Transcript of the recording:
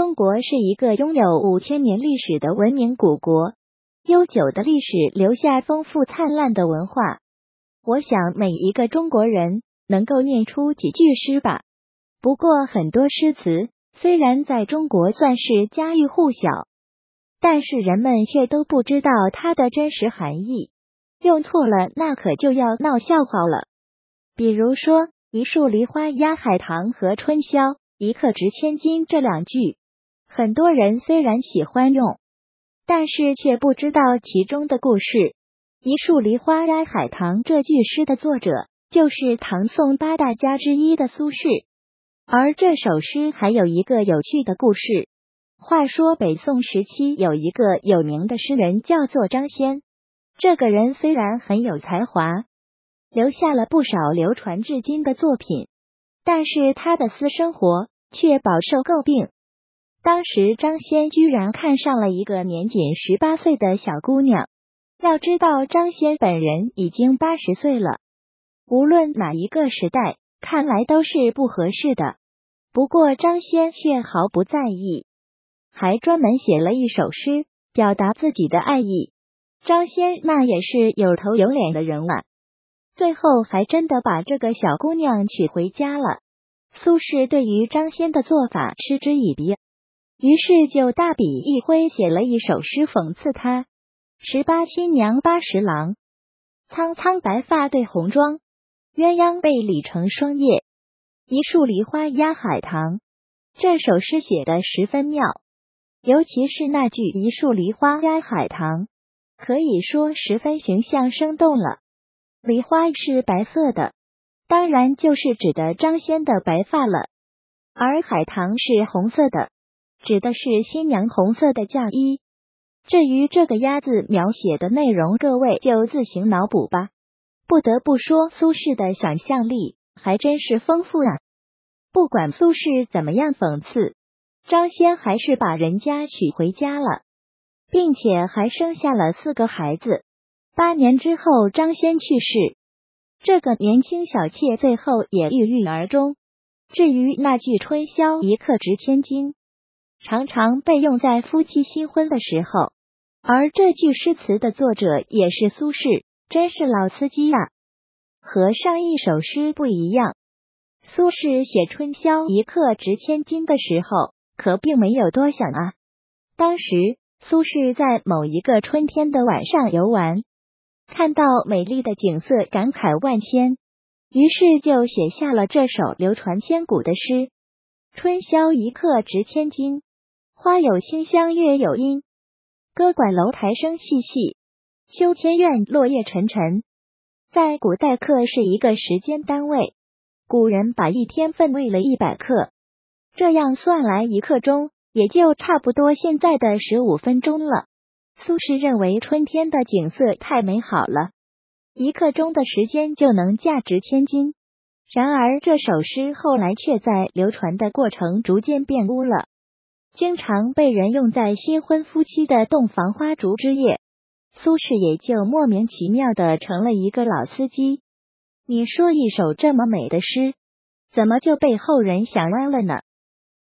中国是一个拥有五千年历史的文明古国，悠久的历史留下丰富灿烂的文化。我想每一个中国人能够念出几句诗吧。不过很多诗词虽然在中国算是家喻户晓，但是人们却都不知道它的真实含义。用错了，那可就要闹笑话了。比如说“一树梨花压海棠”和“春宵一刻值千金”这两句，很多人虽然喜欢用，但是却不知道其中的故事。“一树梨花压海棠”这句诗的作者就是唐宋八大家之一的苏轼，而这首诗还有一个有趣的故事。话说北宋时期有一个有名的诗人，叫做张先。这个人虽然很有才华，留下了不少流传至今的作品，但是他的私生活却饱受诟病。当时张先居然看上了一个年仅十八岁的小姑娘。要知道，张先本人已经八十岁了，无论哪一个时代，看来都是不合适的。不过张先却毫不在意，还专门写了一首诗，表达自己的爱意。张先那也是有头有脸的人啊，最后还真的把这个小姑娘娶回家了。苏轼对于张先的做法嗤之以鼻，于是就大笔一挥，写了一首诗讽刺他：十八新娘八十郎，苍苍白发对红妆，鸳鸯被理成双叶，一树梨花压海棠。这首诗写的十分妙，尤其是那句“一树梨花压海棠”。可以说十分形象生动了。梨花是白色的，当然就是指的张先的白发了；而海棠是红色的，指的是新娘红色的嫁衣。至于这个“鸭”子描写的内容，各位就自行脑补吧。不得不说，苏轼的想象力还真是丰富啊！不管苏轼怎么样讽刺，张先还是把人家娶回家了。并且还生下了四个孩子。八年之后，张先去世，这个年轻小妾最后也郁郁而终。至于那句“春宵一刻值千金”，常常被用在夫妻新婚的时候。而这句诗词的作者也是苏轼，真是老司机呀！和上一首诗不一样，苏轼写“春宵一刻值千金”的时候，可并没有多想啊。当时。苏轼在某一个春天的晚上游玩，看到美丽的景色，感慨万千，于是就写下了这首流传千古的诗：“春宵一刻值千金，花有清香月有阴。歌管楼台声细细，秋千院落叶沉沉。”在古代，克是一个时间单位，古人把一天分为了一百克，这样算来一刻钟。也就差不多现在的十五分钟了。苏轼认为春天的景色太美好了，一刻钟的时间就能价值千金。然而这首诗后来却在流传的过程逐渐变污了，经常被人用在新婚夫妻的洞房花烛之夜，苏轼也就莫名其妙的成了一个老司机。你说一首这么美的诗，怎么就被后人想歪了呢？